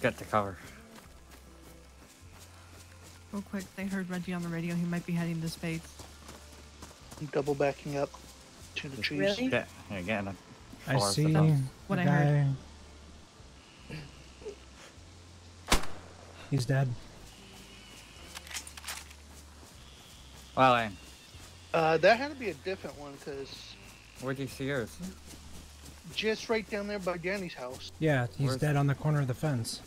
get the cover. Real quick, they heard Reggie on the radio. He might be heading to Spades. I'm double backing up to the trees. Really? Get again. a I forest see. What I guy. heard. He's dead. Well, I, Uh, that had to be a different one because where'd you see yours? Just right down there by Danny's house. Yeah, he's Where's- dead on the corner of the fence.